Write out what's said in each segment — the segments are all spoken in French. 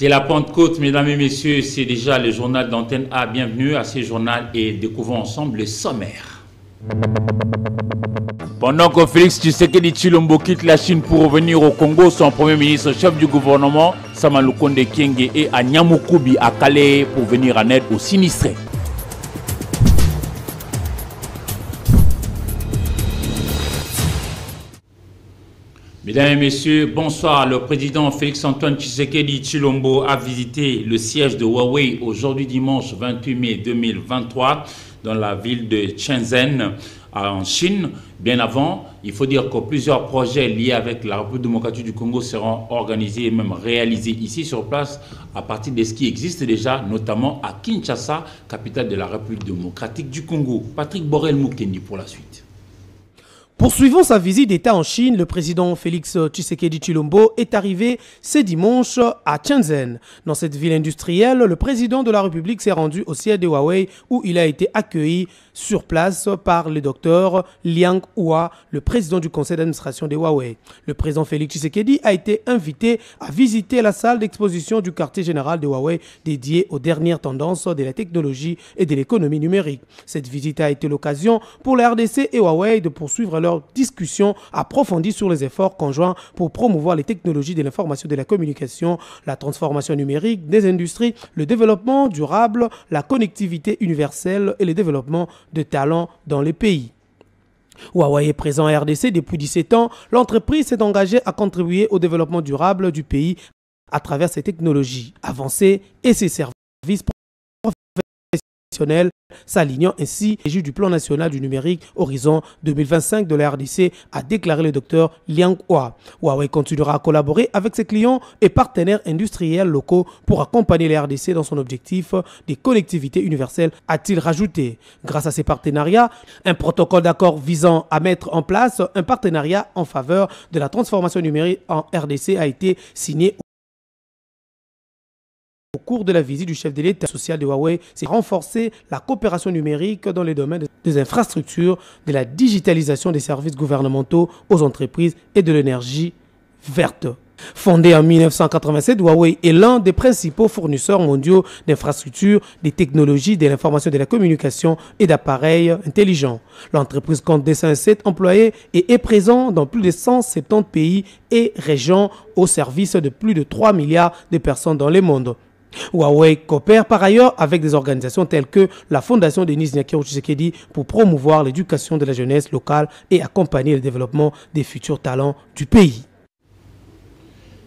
C'est la Pentecôte, mesdames et messieurs, c'est déjà le journal d'antenne A. Bienvenue à ce journal et découvrons ensemble le sommaire. Pendant que Félix Tshisekedi Chilombo quitte la Chine pour revenir au Congo, son premier ministre chef du gouvernement, Samalukonde Kienge, est à à Calais, pour venir en aide aux sinistrés. Mesdames et messieurs, bonsoir. Le président Félix-Antoine Tshisekedi Chilombo a visité le siège de Huawei aujourd'hui dimanche 28 mai 2023 dans la ville de Shenzhen en Chine. Bien avant, il faut dire que plusieurs projets liés avec la République démocratique du Congo seront organisés et même réalisés ici sur place à partir de ce qui existe déjà, notamment à Kinshasa, capitale de la République démocratique du Congo. Patrick Borel Moukendi pour la suite. Poursuivant sa visite d'État en Chine, le président Félix Tshisekedi Chilombo est arrivé ce dimanche à Shenzhen. Dans cette ville industrielle, le président de la République s'est rendu au siège de Huawei où il a été accueilli sur place par le docteur Liang Hua, le président du conseil d'administration de Huawei. Le président Félix Tshisekedi a été invité à visiter la salle d'exposition du quartier général de Huawei dédiée aux dernières tendances de la technologie et de l'économie numérique. Cette visite a été l'occasion pour la RDC et Huawei de poursuivre leur discussion approfondie sur les efforts conjoints pour promouvoir les technologies de l'information et de la communication, la transformation numérique des industries, le développement durable, la connectivité universelle et le développement de talents dans les pays. Huawei est présent en RDC depuis 17 ans. L'entreprise s'est engagée à contribuer au développement durable du pays à travers ses technologies avancées et ses services s'alignant ainsi les du plan national du numérique Horizon 2025 de la RDC, a déclaré le docteur Liang Hua. Huawei continuera à collaborer avec ses clients et partenaires industriels locaux pour accompagner la RDC dans son objectif des connectivités universelles, a-t-il rajouté. Grâce à ces partenariats, un protocole d'accord visant à mettre en place un partenariat en faveur de la transformation numérique en RDC a été signé au cours de la visite du chef de l'État social de Huawei, c'est renforcer la coopération numérique dans les domaines des infrastructures, de la digitalisation des services gouvernementaux aux entreprises et de l'énergie verte. Fondé en 1987, Huawei est l'un des principaux fournisseurs mondiaux d'infrastructures, des technologies, de l'information de la communication et d'appareils intelligents. L'entreprise compte 207 employés et est présent dans plus de 170 pays et régions au service de plus de 3 milliards de personnes dans le monde. Huawei coopère par ailleurs avec des organisations telles que la Fondation Denis Nyakiro Tshisekedi pour promouvoir l'éducation de la jeunesse locale et accompagner le développement des futurs talents du pays.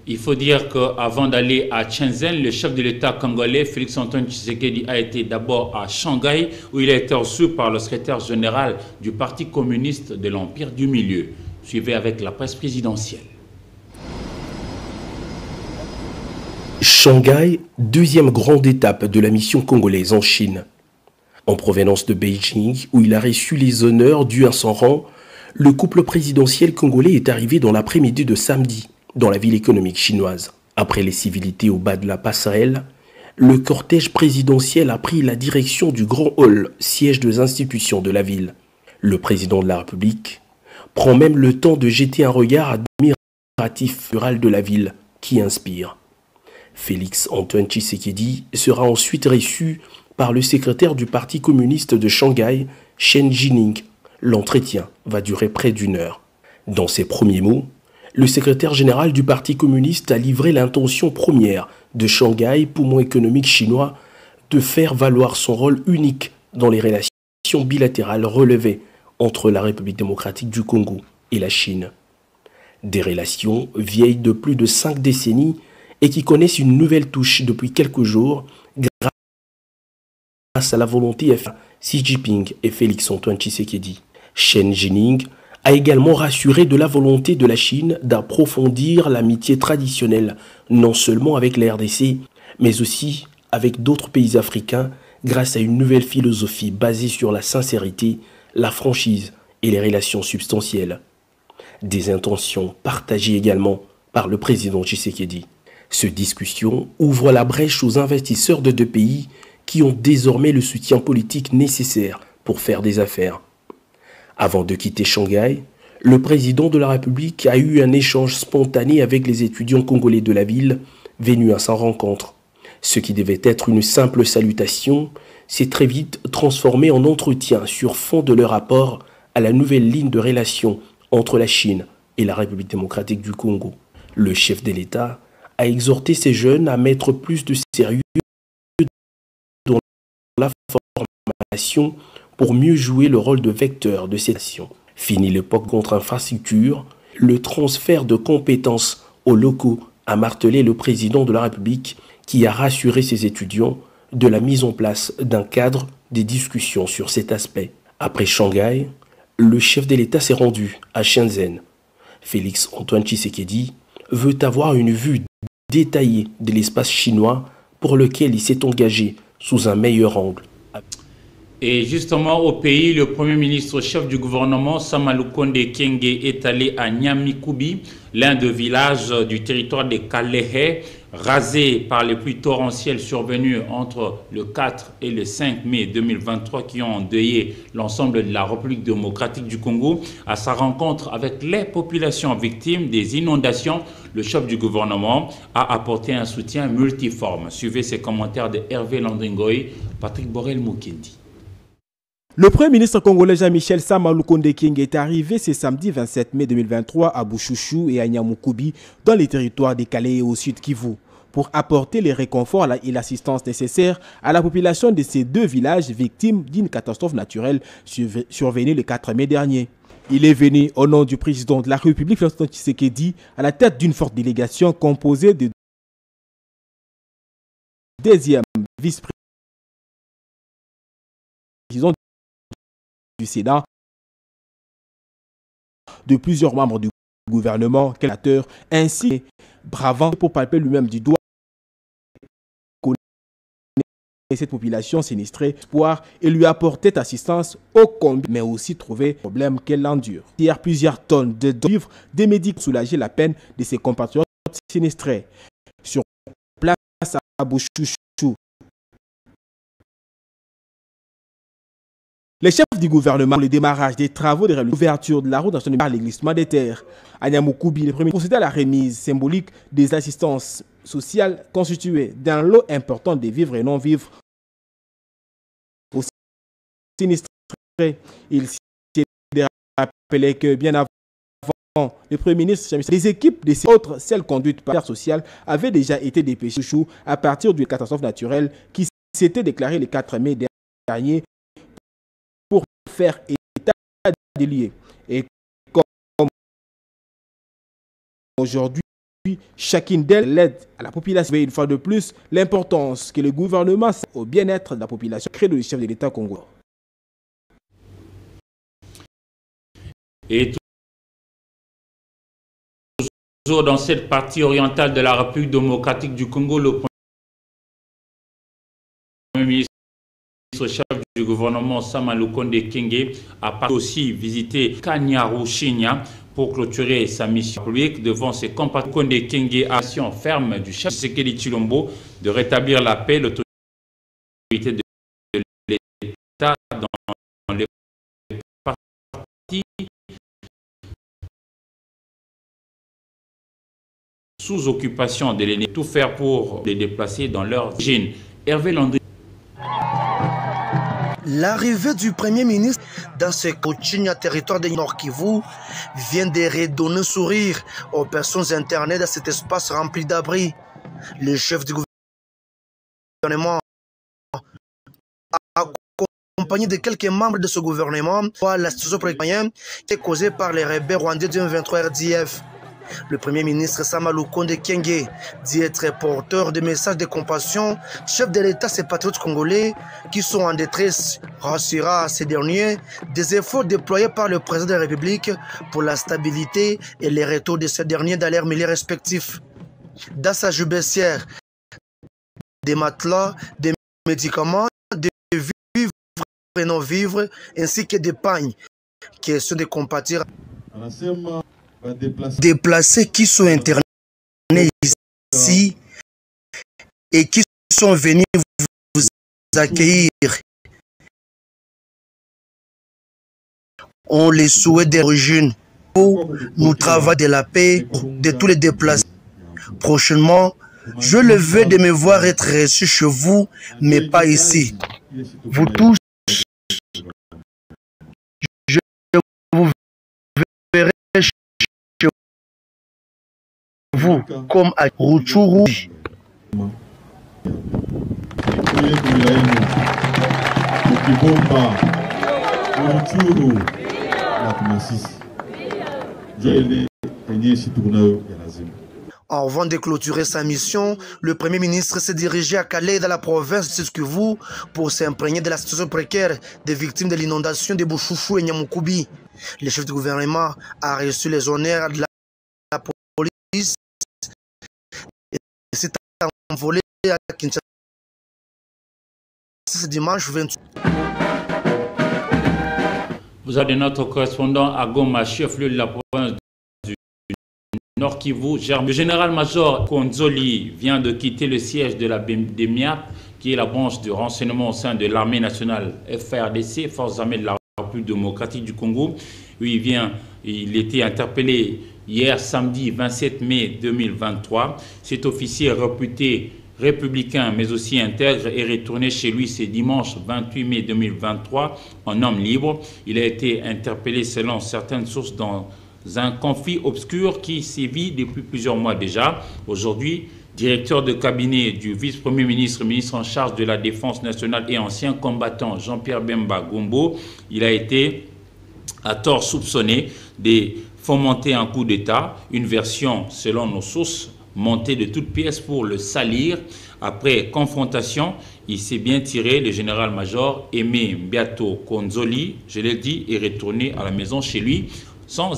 Il faut dire qu'avant d'aller à Shenzhen, le chef de l'État congolais, Félix Antoine Tshisekedi, a été d'abord à Shanghai, où il a été reçu par le secrétaire général du Parti communiste de l'Empire du Milieu. Suivez avec la presse présidentielle. Shanghai, deuxième grande étape de la mission congolaise en Chine. En provenance de Beijing, où il a reçu les honneurs dus à son rang, le couple présidentiel congolais est arrivé dans l'après-midi de samedi, dans la ville économique chinoise. Après les civilités au bas de la passerelle, le cortège présidentiel a pris la direction du grand hall, siège des institutions de la ville. Le président de la République prend même le temps de jeter un regard admiratif rural de la ville qui inspire. Félix Antoine Tshisekedi sera ensuite reçu par le secrétaire du Parti communiste de Shanghai, Shen Jining. L'entretien va durer près d'une heure. Dans ses premiers mots, le secrétaire général du Parti communiste a livré l'intention première de Shanghai, poumon économique chinois, de faire valoir son rôle unique dans les relations bilatérales relevées entre la République démocratique du Congo et la Chine. Des relations vieilles de plus de cinq décennies et qui connaissent une nouvelle touche depuis quelques jours grâce à la volonté de Xi Jinping et Félix Antoine Tshisekedi. Shen Jining a également rassuré de la volonté de la Chine d'approfondir l'amitié traditionnelle, non seulement avec la RDC, mais aussi avec d'autres pays africains grâce à une nouvelle philosophie basée sur la sincérité, la franchise et les relations substantielles. Des intentions partagées également par le président Tshisekedi. Cette discussion ouvre la brèche aux investisseurs de deux pays qui ont désormais le soutien politique nécessaire pour faire des affaires. Avant de quitter Shanghai, le président de la République a eu un échange spontané avec les étudiants congolais de la ville venu à sa rencontre. Ce qui devait être une simple salutation s'est très vite transformé en entretien sur fond de leur rapport à la nouvelle ligne de relation entre la Chine et la République démocratique du Congo. Le chef de l'État a exhorté ces jeunes à mettre plus de sérieux dans la formation pour mieux jouer le rôle de vecteur de cette nation. Fini l'époque contre infrastructure, le transfert de compétences aux locaux a martelé le président de la République qui a rassuré ses étudiants de la mise en place d'un cadre des discussions sur cet aspect. Après Shanghai, le chef de l'État s'est rendu à Shenzhen. Félix Antoine Tshisekedi veut avoir une vue détaillée de l'espace chinois pour lequel il s'est engagé sous un meilleur angle. Et justement, au pays, le Premier ministre chef du gouvernement, Samalukonde Kenge, est allé à Nyamikubi, l'un des villages du territoire des Kalehe, rasé par les pluies torrentielles survenues entre le 4 et le 5 mai 2023 qui ont endeuillé l'ensemble de la République démocratique du Congo. À sa rencontre avec les populations victimes des inondations, le chef du gouvernement a apporté un soutien multiforme. Suivez ces commentaires de Hervé Landingoy, Patrick Borel-Moukendi. Le Premier ministre congolais Jean-Michel Samaloukonde King est arrivé ce samedi 27 mai 2023 à Bouchouchou et à Nyamukubi, dans les territoires des Calais et au sud Kivu, pour apporter les réconforts et l'assistance nécessaires à la population de ces deux villages victimes d'une catastrophe naturelle survenue le 4 mai dernier. Il est venu au nom du président de la République, Félix Tshisekedi, à la tête d'une forte délégation composée de deuxième vice-président Sénat, de plusieurs membres du gouvernement, créateurs, ainsi bravant pour palper lui-même du doigt cette population sinistrée, espoir et lui apporter assistance au combat, mais aussi trouver problème qu'elle endure. Hier, plusieurs tonnes de livres des médicaments soulager la peine de ses compatriotes sinistrés. Sur place à Bouchouchou, Les chefs du gouvernement le démarrage des travaux de l'ouverture de la route nationale par l'églissement des terres. À Nyamukoubi, le premier procédé à la remise symbolique des assistances sociales constituées d'un lot important de vivres et non-vivres aux sinistrés. Il s'est rappelé que bien avant le Premier ministre, les équipes de ces autres, celles conduites par la sociale, avaient déjà été dépêchées à partir d'une catastrophe naturelle qui s'était déclarée le 4 mai dernier faire état des lieux. Et comme aujourd'hui, chacune d'elles l'aide à la population. une fois de plus, l'importance que le gouvernement au bien-être de la population crée le chef de l'État congolais. Et toujours dans cette partie orientale de la République démocratique du Congo, le Premier ministre chef du gouvernement Samalukonde Kenge a aussi visité Kanyaru Shinya pour clôturer sa mission publique devant ses compatriotes. Konde Kenge action ferme du chef Sekeli Chilombo de rétablir la paix, l'autorité de l'État dans les partis sous occupation de l'ennemi, tout faire pour les déplacer dans leur origine. Hervé Landry L'arrivée du Premier ministre dans ce coaching territoire de Nord Kivu vient de redonner sourire aux personnes internées dans cet espace rempli d'abris. Le chef du gouvernement accompagné de quelques membres de ce gouvernement voit la situation qui est causée par les rebelles rwandais du 23 RDF. Le Premier ministre Samalou Konde Kenge dit être porteur de messages de compassion, chef de l'État ces patriotes congolais qui sont en détresse, rassura ces derniers des efforts déployés par le président de la République pour la stabilité et les retours de ces derniers dans leurs milieux respectifs. Dans sa jubessière, des matelas, des médicaments, des vivres et non-vivres, ainsi que des pagnes, question de compatir déplacés qui sont internés ici et qui sont venus vous accueillir. On les souhaite d'origine pour nous travailler de la paix de tous les déplacés. Prochainement, Je le veux de me voir être reçu chez vous, mais pas ici. Vous tous, comme à. Avant de clôturer sa mission, le Premier ministre s'est dirigé à Calais dans la province de Kivu pour s'imprégner de la situation précaire des victimes de l'inondation de Bouchoufou et Nyamukubi. Le chef du gouvernement a reçu les honneurs de la police et s'est envolé à Kinshasa ce dimanche 28. Vous avez notre correspondant à Goma, chef-lieu de la province du Nord Kivu. Le général-major Konzoli vient de quitter le siège de la BEMIAP, qui est la branche de renseignement au sein de l'armée nationale FRDC, Forces armées de la République démocratique du Congo. il vient, il était interpellé hier samedi 27 mai 2023. Cet officier réputé républicain mais aussi intègre est retourné chez lui ce dimanche 28 mai 2023 en homme libre. Il a été interpellé selon certaines sources dans un conflit obscur qui sévit depuis plusieurs mois déjà. Aujourd'hui, directeur de cabinet du vice-premier ministre, ministre en charge de la défense nationale et ancien combattant Jean-Pierre Bemba Gombo, il a été à tort soupçonné de fomenter un coup d'État, une version selon nos sources monté de toutes pièces pour le salir. Après confrontation, il s'est bien tiré. Le général-major Aimé Biato Konzoli, je l'ai dit, est retourné à la maison chez lui sans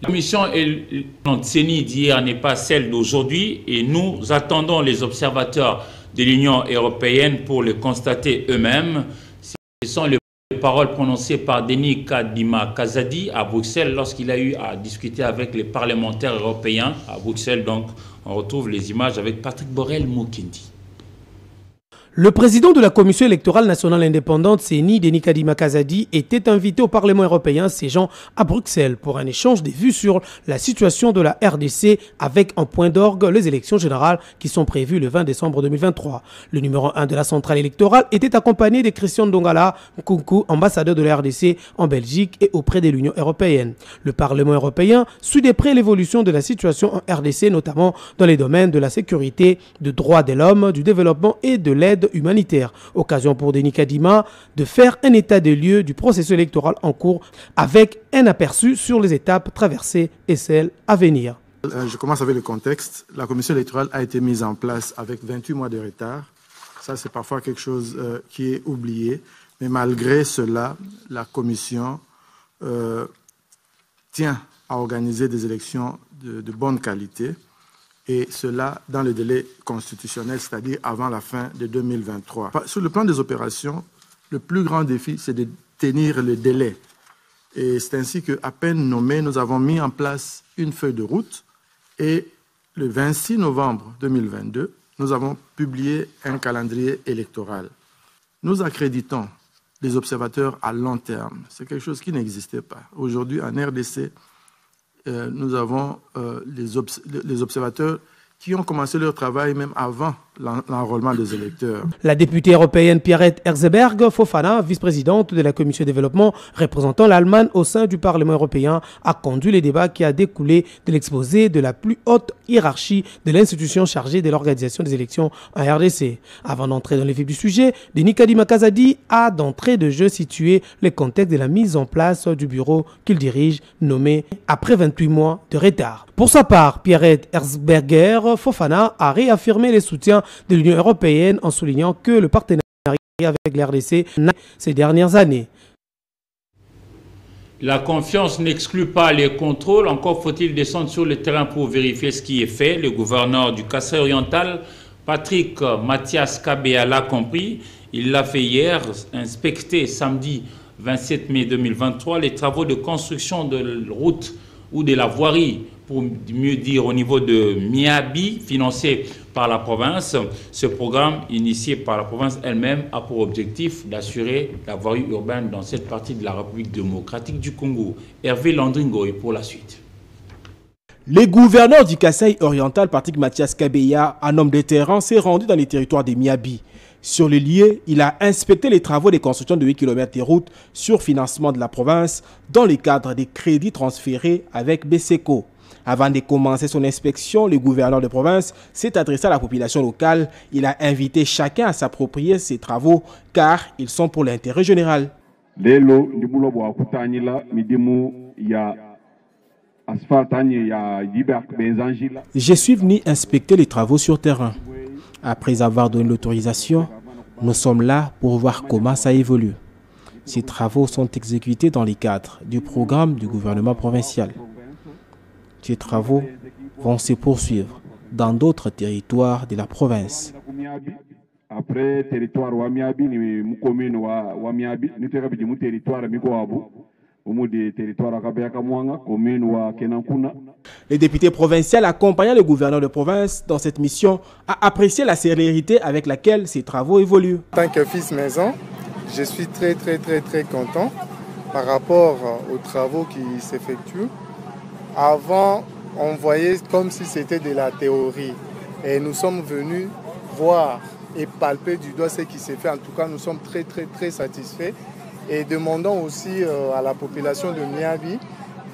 La mission CENI d'hier n'est pas celle d'aujourd'hui et nous attendons les observateurs de l'Union européenne pour le constater eux-mêmes. Ce sont les paroles prononcées par Denis Kadima Kazadi à Bruxelles lorsqu'il a eu à discuter avec les parlementaires européens à Bruxelles. Donc, on retrouve les images avec Patrick Borel Mokindi. Le président de la Commission électorale nationale indépendante, CENI, Denis Kadima Kazadi, était invité au Parlement européen ségeant à Bruxelles pour un échange des vues sur la situation de la RDC avec en point d'orgue les élections générales qui sont prévues le 20 décembre 2023. Le numéro 1 de la centrale électorale était accompagné de Christian Dongala Nkunku, ambassadeur de la RDC en Belgique et auprès de l'Union européenne. Le Parlement européen suit de près l'évolution de la situation en RDC, notamment dans les domaines de la sécurité, de droits de l'homme, du développement et de l'aide humanitaire. Occasion pour Denis Kadima de faire un état des lieux du processus électoral en cours avec un aperçu sur les étapes traversées et celles à venir. Euh, je commence avec le contexte. La commission électorale a été mise en place avec 28 mois de retard. Ça, c'est parfois quelque chose euh, qui est oublié. Mais malgré cela, la commission euh, tient à organiser des élections de bonne qualité et cela dans le délai constitutionnel, c'est-à-dire avant la fin de 2023. Sur le plan des opérations, le plus grand défi, c'est de tenir le délai. Et c'est ainsi qu'à peine nommé, nous avons mis en place une feuille de route et le 26 novembre 2022, nous avons publié un calendrier électoral. Nous accréditons les observateurs à long terme. C'est quelque chose qui n'existait pas. Aujourd'hui, en RDC, nous avons euh, les, observateurs qui ont commencé leur travail même avant l'enrôlement des électeurs. La députée européenne Pierrette Herzeberg Fofana, vice-présidente de la commission développement représentant l'Allemagne au sein du Parlement européen, a conduit les débats qui a découlé de l'exposé de la plus haute hiérarchie de l'institution chargée de l'organisation des élections en RDC. Avant d'entrer dans les vifs du sujet, Denis Kadima Kazadi a d'entrée de jeu situé le contexte de la mise en place du bureau qu'il dirige, nommé après 28 mois de retard. Pour sa part, Pierrette Herzberger Fofana a réaffirmé les soutiens de l'Union européenne en soulignant que le partenariat avec l'RDC ces dernières années. La confiance n'exclut pas les contrôles, encore faut-il descendre sur le terrain pour vérifier ce qui est fait. Le gouverneur du Kassai oriental, Patrick Mathias Kabea l'a compris. Il l'a fait hier, inspecté samedi 27 mai 2023 les travaux de construction de route ou de la voirie pour mieux dire au niveau de Miabi, financé par la province. Ce programme, initié par la province elle-même, a pour objectif d'assurer la voirie urbaine dans cette partie de la République démocratique du Congo. Hervé Landringo pour la suite. Le gouverneur du Kassai oriental, Patrick Mathias Kabeya, un homme de terrain, s'est rendu dans les territoires de Miabi. Sur le lieu, il a inspecté les travaux de construction de 8 km de routes sur financement de la province dans le cadre des crédits transférés avec BSECO. Avant de commencer son inspection, le gouverneur de province s'est adressé à la population locale. Il a invité chacun à s'approprier ses travaux car ils sont pour l'intérêt général. Je suis venu inspecter les travaux sur terrain. Après avoir donné l'autorisation, nous sommes là pour voir comment ça évolue. Ces travaux sont exécutés dans le cadre du programme du gouvernement provincial. Ces travaux vont se poursuivre dans d'autres territoires de la province. Après territoire le député provincial accompagnant le gouverneur de province dans cette mission a apprécié la célérité avec laquelle ces travaux évoluent. En tant que fils maison, je suis très très très très content par rapport aux travaux qui s'effectuent. Avant, on voyait comme si c'était de la théorie et nous sommes venus voir et palper du doigt ce qui s'est fait. En tout cas, nous sommes très très très satisfaits et demandons aussi euh, à la population de Miabi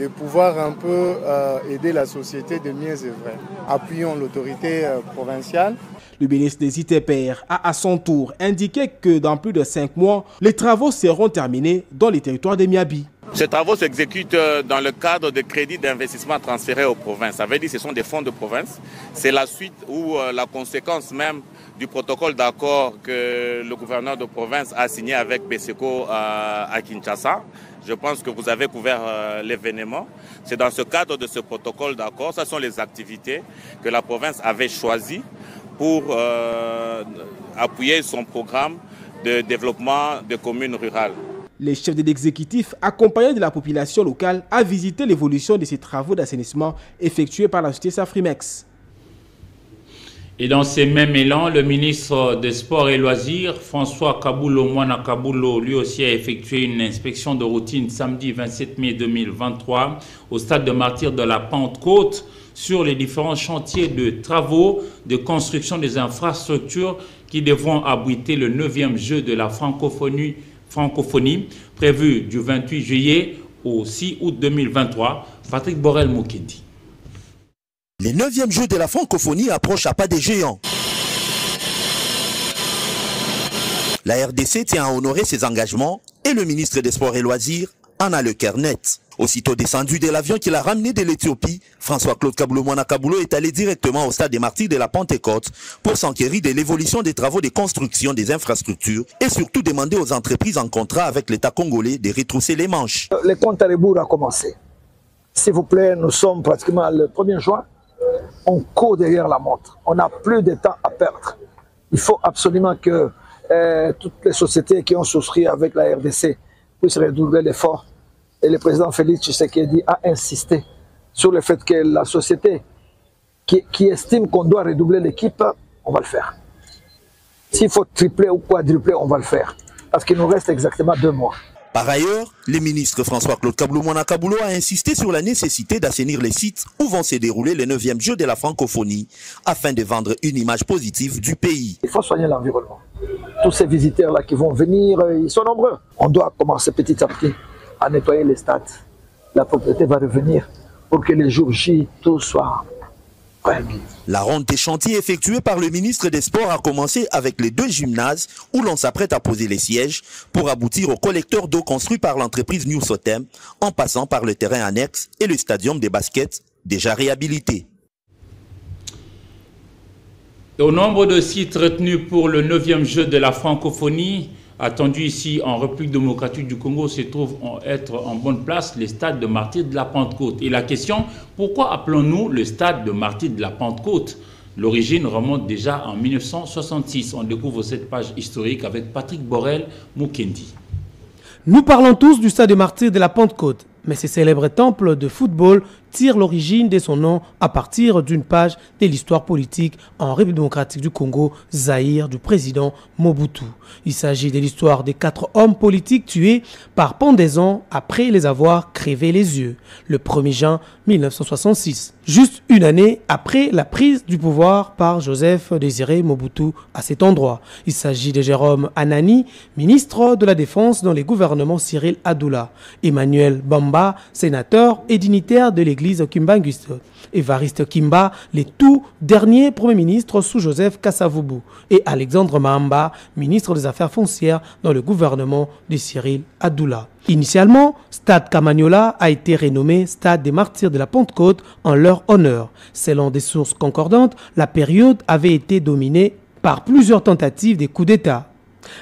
de pouvoir un peu euh, aider la société de mieux vrai. Appuyons l'autorité euh, provinciale. Le ministre des ITPR a à son tour indiqué que dans plus de cinq mois, les travaux seront terminés dans les territoires de Miabi. Ces travaux s'exécutent dans le cadre de crédits d'investissement transférés aux provinces. Ça veut dire que ce sont des fonds de province. C'est la suite ou la conséquence même du protocole d'accord que le gouverneur de province a signé avec BSECO à Kinshasa. Je pense que vous avez couvert euh, l'événement. C'est dans ce cadre de ce protocole d'accord, ce sont les activités que la province avait choisies pour euh, appuyer son programme de développement des communes rurales. Les chefs de l'exécutif, accompagnés de la population locale, a visité l'évolution de ces travaux d'assainissement effectués par la société Safrimex. Et dans ces mêmes élans, le ministre des Sports et Loisirs, François Kaboulo Moana Kaboulo, lui aussi a effectué une inspection de routine samedi 27 mai 2023 au stade de martyr de la Pentecôte sur les différents chantiers de travaux de construction des infrastructures qui devront abriter le 9e jeu de la francophonie, prévu du 28 juillet au 6 août 2023. Patrick Borel-Moukindi. Les neuvièmes Jeux de la francophonie approchent à pas des géants. La RDC tient à honorer ses engagements et le ministre des Sports et Loisirs en a le cœur net. Aussitôt descendu de l'avion qu'il a ramené de l'Éthiopie, François-Claude Kaboulou Kaboulou est allé directement au stade des martyrs de la Pentecôte pour s'enquérir de l'évolution des travaux de construction des infrastructures et surtout demander aux entreprises en contrat avec l'État congolais de retrousser les manches. Le compte à rebours a commencé. S'il vous plaît, nous sommes pratiquement le 1er juin on court derrière la montre. On n'a plus de temps à perdre. Il faut absolument que euh, toutes les sociétés qui ont souscrit avec la RDC puissent redoubler l'effort. Et le président Félix Tshisekedi a insisté sur le fait que la société qui, qui estime qu'on doit redoubler l'équipe, on va le faire. S'il faut tripler ou quadrupler, on va le faire. Parce qu'il nous reste exactement deux mois. Par ailleurs, le ministre François-Claude Kaboulou-Mwana a insisté sur la nécessité d'assainir les sites où vont se dérouler les 9e Jeux de la francophonie afin de vendre une image positive du pays. Il faut soigner l'environnement. Tous ces visiteurs-là qui vont venir, euh, ils sont nombreux. On doit commencer petit à petit à nettoyer les stades. La propriété va revenir pour que les jours J, tout soit la ronde des chantiers effectuée par le ministre des Sports a commencé avec les deux gymnases où l'on s'apprête à poser les sièges pour aboutir au collecteur d'eau construit par l'entreprise New Sotem en passant par le terrain annexe et le stadium des baskets déjà réhabilité. Au nombre de sites retenus pour le 9e jeu de la francophonie, attendu ici en République démocratique du Congo se trouve être en bonne place le stade de Martyr de la Pentecôte. Et la question, pourquoi appelons-nous le stade de Martyr de la Pentecôte? L'origine remonte déjà en 1966. On découvre cette page historique avec Patrick Borel Mukendi. Nous parlons tous du stade de Martyr de la Pentecôte, mais ce célèbre temple de football tire l'origine de son nom à partir d'une page de l'histoire politique en République démocratique du Congo, Zaïre, du président Mobutu. Il s'agit de l'histoire des quatre hommes politiques tués par pendaison après les avoir crévé les yeux, le 1er juin 1966, juste une année après la prise du pouvoir par Joseph Désiré Mobutu à cet endroit. Il s'agit de Jérôme Anani, ministre de la Défense dans les gouvernements Cyril Adoula, Emmanuel Bamba, sénateur et dignitaire de l'église Kimbanguiste, Evariste Kimba, les tout derniers premiers ministres sous Joseph Kassavubu, et Alexandre Mahamba, ministre des Affaires foncières dans le gouvernement de Cyril Adoula. Initialement, Stade Camagnola a été renommé Stade des Martyrs de la Pentecôte en leur honneur. Selon des sources concordantes, la période avait été dominée par plusieurs tentatives de coups d'État.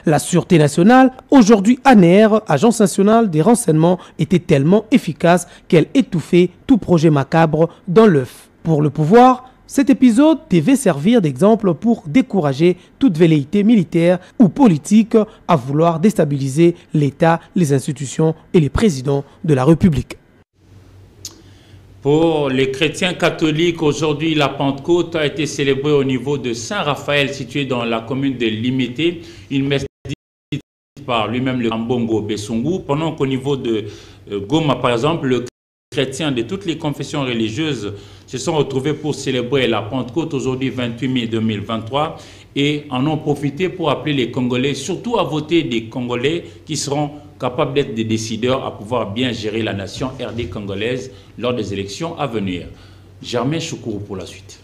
La Sûreté nationale, aujourd'hui ANER, Agence nationale des renseignements, était tellement efficace qu'elle étouffait tout projet macabre dans l'œuf. Pour le pouvoir, cet épisode devait servir d'exemple pour décourager toute velléité militaire ou politique à vouloir déstabiliser l'État, les institutions et les présidents de la République. Pour les chrétiens catholiques, aujourd'hui, la Pentecôte a été célébrée au niveau de Saint-Raphaël, situé dans la commune de Limité, une messe par lui-même le Mbongo Bessungu, pendant qu'au niveau de euh, Goma, par exemple, le chrétiens de toutes les confessions religieuses se sont retrouvés pour célébrer la Pentecôte aujourd'hui 28 mai 2023 et en ont profité pour appeler les Congolais, surtout à voter des Congolais qui seront capables d'être des décideurs à pouvoir bien gérer la nation RD congolaise lors des élections à venir. Germain Choukourou pour la suite.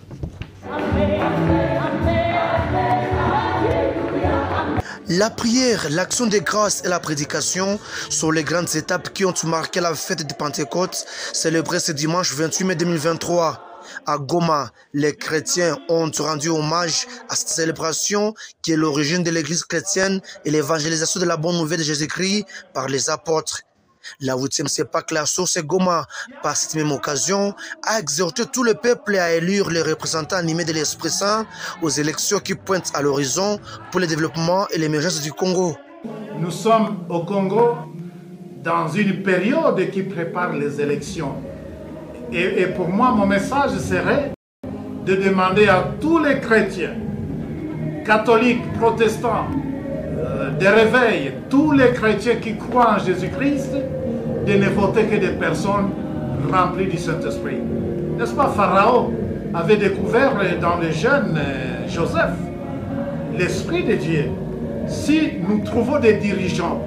La prière, l'action des grâces et la prédication sont les grandes étapes qui ont marqué la fête de Pentecôte célébrée ce dimanche 28 mai 2023. À Goma, les chrétiens ont rendu hommage à cette célébration qui est l'origine de l'église chrétienne et l'évangélisation de la bonne nouvelle de Jésus-Christ par les apôtres. La huitième CEPAC, la source Goma, par cette même occasion, a exhorté tout le peuple à élire les représentants animés de l'Esprit Saint aux élections qui pointent à l'horizon pour le développement et l'émergence du Congo. Nous sommes au Congo dans une période qui prépare les élections. Et, pour moi, mon message serait de demander à tous les chrétiens, catholiques, protestants, euh, de réveil, tous les chrétiens qui croient en Jésus-Christ, de ne voter que des personnes remplies du Saint-Esprit. N'est-ce pas, Pharaon avait découvert dans le jeune euh, Joseph l'Esprit de Dieu? Si nous trouvons des dirigeants,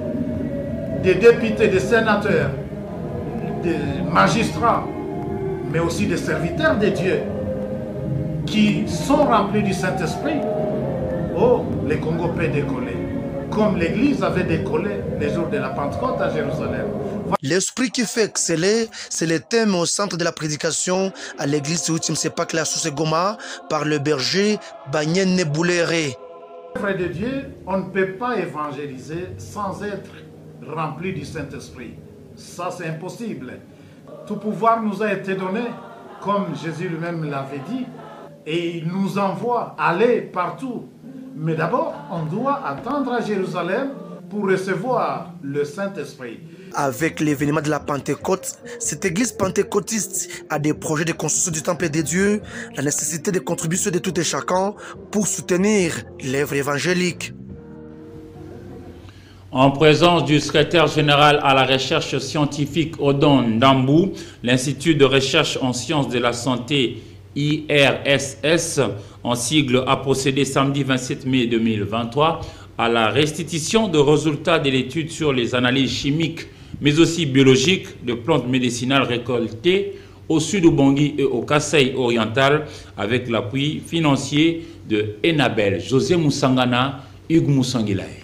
des députés, des sénateurs, des magistrats, mais aussi des serviteurs de Dieu, qui sont remplis du Saint-Esprit, oh, les Congo peut décoller comme l'Église avait décollé les jours de la Pentecôte à Jérusalem. L'esprit qui fait exceller, c'est le thème au centre de la prédication à l'église pas que la source Goma par le berger Banyen Nebouléré. Frère de Dieu, on ne peut pas évangéliser sans être rempli du Saint-Esprit. Ça, c'est impossible. Tout pouvoir nous a été donné, comme Jésus lui-même l'avait dit, et il nous envoie aller partout mais d'abord, on doit attendre à Jérusalem pour recevoir le Saint-Esprit. Avec l'événement de la Pentecôte, cette église pentecôtiste a des projets de construction du temple des dieux, la nécessité de contribution de tout et chacun pour soutenir l'œuvre évangélique. En présence du secrétaire général à la recherche scientifique Odon Ndambou, l'Institut de recherche en sciences de la santé IRSS, en sigle, a procédé samedi 27 mai 2023 à la restitution de résultats de l'étude sur les analyses chimiques, mais aussi biologiques de plantes médicinales récoltées au sud Bangui et au Kassai oriental avec l'appui financier de Enabel, José Moussangana, Hugues Moussangilaï.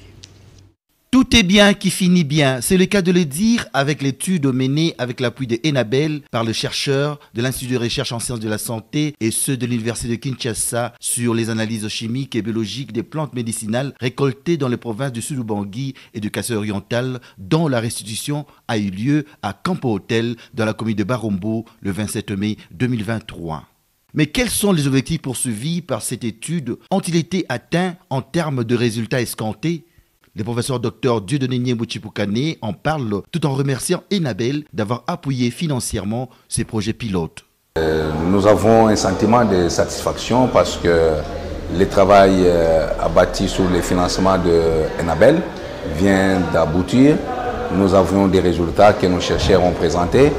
Tout est bien qui finit bien. C'est le cas de le dire avec l'étude menée avec l'appui de Enabel par le chercheur de l'Institut de recherche en sciences de la santé et ceux de l'Université de Kinshasa sur les analyses chimiques et biologiques des plantes médicinales récoltées dans les provinces du Sud-Bangui et du Kassai oriental, dont la restitution a eu lieu à Campo Hotel dans la commune de Barombo le 27 mai 2023. Mais quels sont les objectifs poursuivis par cette étude? Ont-ils été atteints en termes de résultats escomptés? Le professeur docteur Dieudonné Niembouchipukane en parle tout en remerciant Enabel d'avoir appuyé financièrement ces projets pilotes. Euh, nous avons un sentiment de satisfaction parce que le travail euh, abattu sur le financement de Enabel vient d'aboutir. Nous avions des résultats que nos chercheurs ont présentés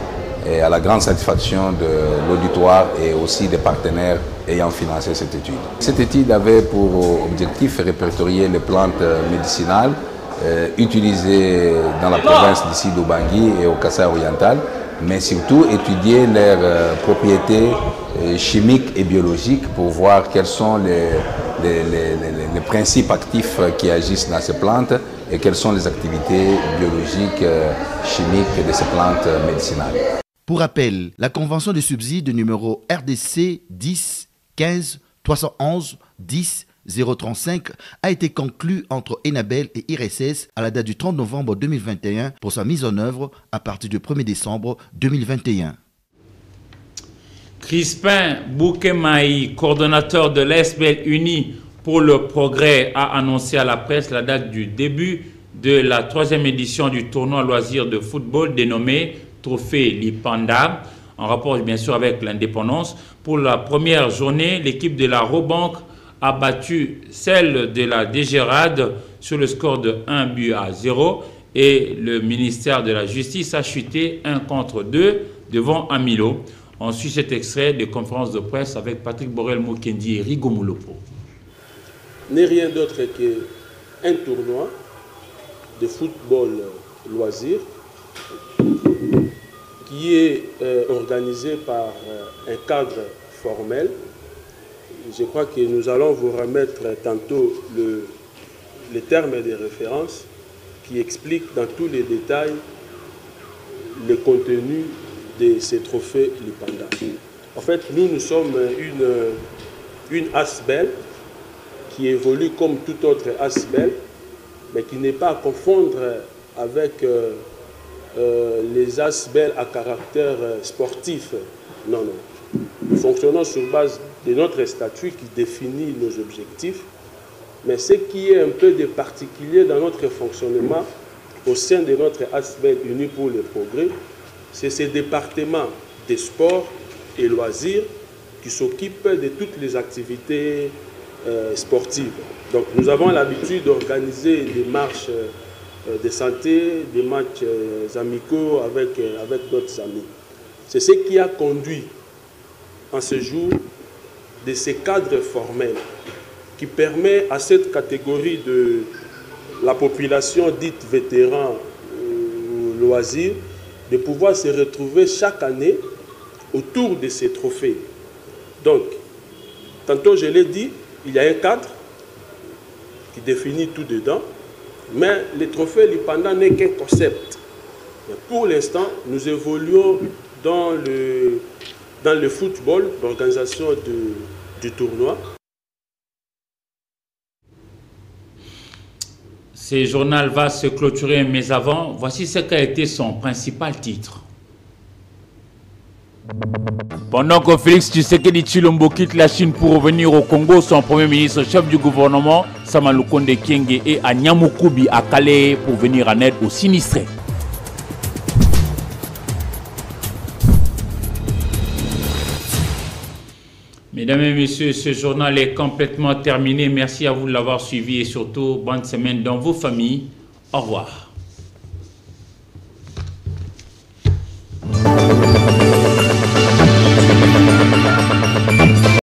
et à la grande satisfaction de l'auditoire et aussi des partenaires ayant financé cette étude. Cette étude avait pour objectif répertorier les plantes médicinales euh, utilisées dans la province d'ici d'Obangui et au Kassai oriental, mais surtout étudier leurs euh, propriétés euh, chimiques et biologiques pour voir quels sont les, les, les, les, principes actifs qui agissent dans ces plantes et quelles sont les activités biologiques, chimiques de ces plantes médicinales. Pour rappel, la convention de subside numéro RDC 10 15 311 10 035 a été conclue entre Enabel et IRSS à la date du 30 novembre 2021 pour sa mise en œuvre à partir du 1er décembre 2021. Crispin Boukemaï, coordonnateur de l'ESBEL Uni pour le progrès, a annoncé à la presse la date du début de la troisième édition du tournoi loisir de football dénommé Trophée Lipanda, en rapport bien sûr avec l'indépendance. Pour la première journée, l'équipe de la Robank a battu celle de la Dégérade sur le score de 1 but à 0 et le ministère de la Justice a chuté 1 contre 2 devant Amilo. On suit cet extrait de conférence de presse avec Patrick Borel Mokendi et Rigo Moulopo. N'est rien d'autre qu'un tournoi de football loisir qui est euh, organisé par euh, un cadre formel. Je crois que nous allons vous remettre tantôt le, les termes des références qui expliquent dans tous les détails le contenu de ces trophées Lipanda. En fait, nous, nous sommes une, une ASBEL qui évolue comme tout autre ASBEL, mais qui n'est pas à confondre avec euh, euh, les ASBEL à caractère euh, sportif. Non, non. Nous fonctionnons sur base de notre statut qui définit nos objectifs, mais ce qui est un peu de particulier dans notre fonctionnement au sein de notre ASBEL Uni pour le progrès, c'est ces départements des sports et loisirs qui s'occupent de toutes les activités euh, sportives. Donc nous avons l'habitude d'organiser des marches de santé, des matchs euh, amicaux avec, euh, avec d'autres amis. C'est ce qui a conduit en ce jour de ces cadres formels qui permet à cette catégorie de la population dite vétéran ou loisir de pouvoir se retrouver chaque année autour de ces trophées. Donc, tantôt je l'ai dit, il y a un cadre qui définit tout dedans, mais le trophée Lipanda n'est qu'un concept. Pour l'instant, nous évoluons dans le, dans le football, l'organisation du tournoi. Ce journal va se clôturer, mais avant, voici ce qu'a été son principal titre. Pendant que Félix Tshisekedi Chilombo quitte la Chine pour revenir au Congo, son premier ministre chef du gouvernement, Samalukonde Kienge, est à Nyamukubi, à Calais, pour venir en aide aux sinistrés. Mesdames et messieurs, ce journal est complètement terminé. Merci à vous de l'avoir suivi et surtout, bonne semaine dans vos familles. Au revoir.